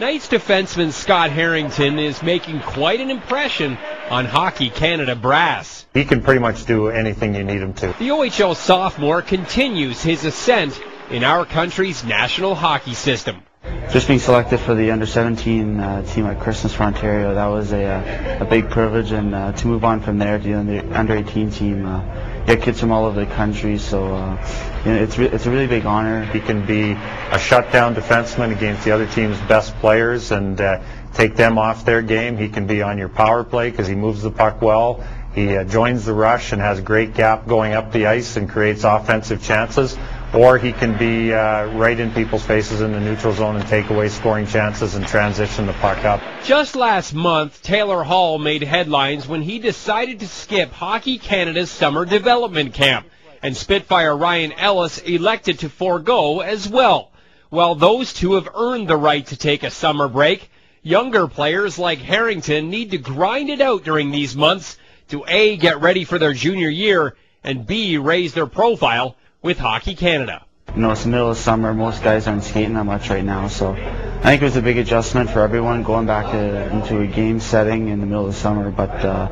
Knights defenseman Scott Harrington is making quite an impression on Hockey Canada brass. He can pretty much do anything you need him to. The OHL sophomore continues his ascent in our country's national hockey system. Just being selected for the under 17 uh, team at Christmas for Ontario, that was a, uh, a big privilege, and uh, to move on from there to the under, under 18 team, uh, got kids from all over the country, so uh, you know, it's it's a really big honor. He can be a shutdown defenseman against the other team's best players and uh, take them off their game. He can be on your power play because he moves the puck well. He uh, joins the rush and has great gap going up the ice and creates offensive chances. Or he can be uh, right in people's faces in the neutral zone and take away scoring chances and transition the puck up. Just last month, Taylor Hall made headlines when he decided to skip Hockey Canada's summer development camp, and Spitfire Ryan Ellis elected to forego as well. While those two have earned the right to take a summer break, younger players like Harrington need to grind it out during these months to A, get ready for their junior year, and B, raise their profile with Hockey Canada. You know, it's the middle of summer. Most guys aren't skating that much right now, so I think it was a big adjustment for everyone going back to, into a game setting in the middle of the summer. But uh,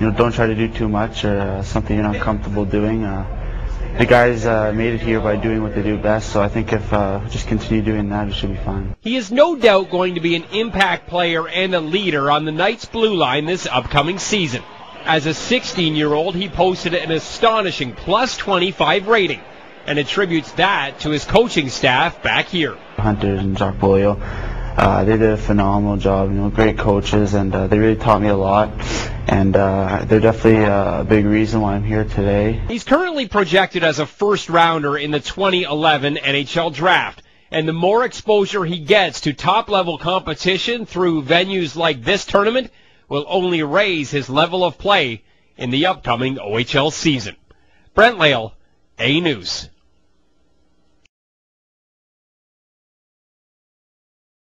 you know, don't try to do too much or uh, something you're not comfortable doing. Uh, the guys uh, made it here by doing what they do best, so I think if uh, just continue doing that, it should be fine. He is no doubt going to be an impact player and a leader on the Knights blue line this upcoming season. As a 16-year-old, he posted an astonishing plus 25 rating and attributes that to his coaching staff back here. Hunter and Jacques Beaulieu, uh, they did a phenomenal job. You know, great coaches, and uh, they really taught me a lot. And uh, they're definitely uh, a big reason why I'm here today. He's currently projected as a first rounder in the 2011 NHL Draft. And the more exposure he gets to top level competition through venues like this tournament will only raise his level of play in the upcoming OHL season. Brent Lale, A News.